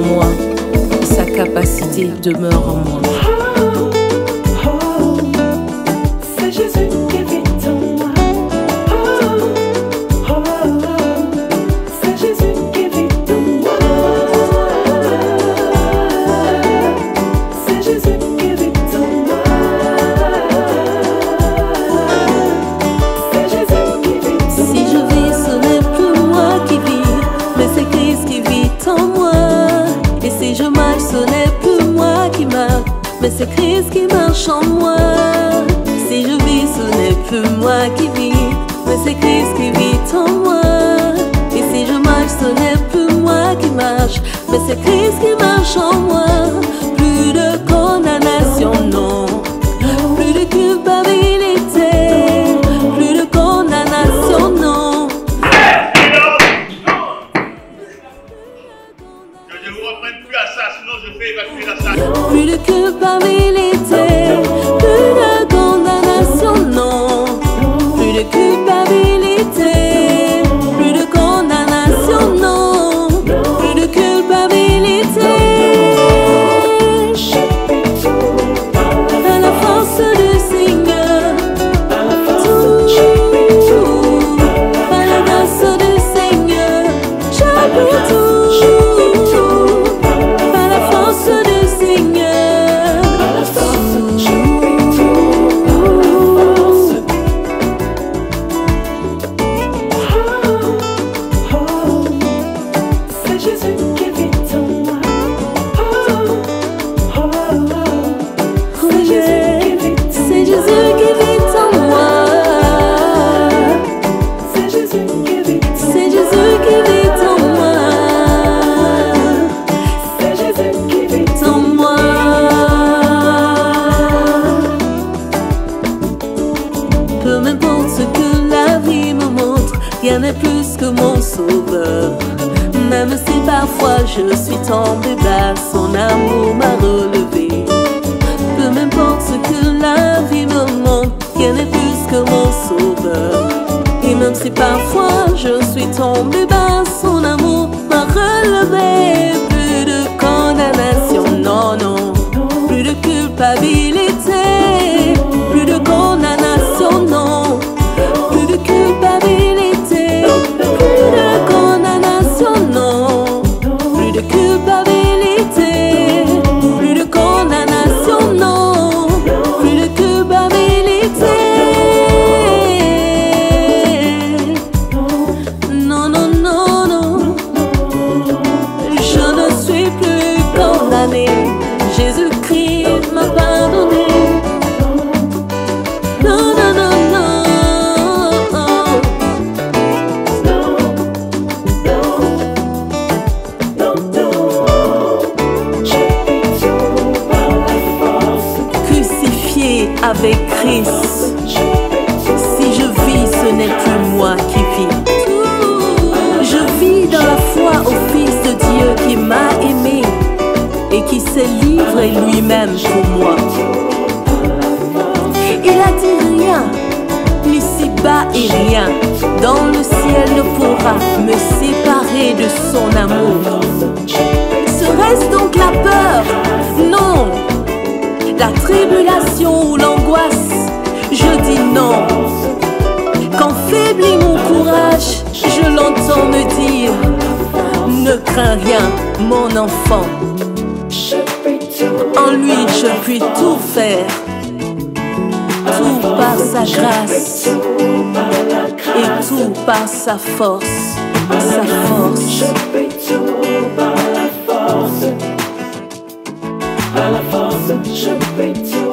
moi, sa capacité demeure en moi. Mais c'est Christ qui marche en moi. Si je vis, ce n'est plus moi qui vis, mais c'est Christ qui vit en moi. Et si je marche, ce n'est plus moi qui marche, mais c'est Christ qui marche en moi. Plus de condamnation, non. Plus de culpabilité, plus de condamnation, non. Je ne vous reprenne plus à ça, sinon je fais évacuer la salle. Plus de Ce que la vie me montre, rien n'est plus que mon sauveur. Même si parfois je suis tombé bas, son amour m'a relevé. Peu m'importe ce que la vie me montre, rien n'est plus que mon sauveur. Et même si parfois je suis tombé bas, son amour avec Christ. Si je vis, ce n'est plus moi qui vis. S'est livré lui-même pour moi. Il a dit rien, l'ici-bas et rien, dans le ciel ne pourra me séparer de son amour. Serait-ce donc la peur? Non. La tribulation ou l'angoisse? Je dis non. Quand faiblit mon courage, je l'entends me dire Ne crains rien, mon enfant. Lui, je puis tout faire. Tout par sa grâce et tout par sa force. Sa force. À la force, je fais tout.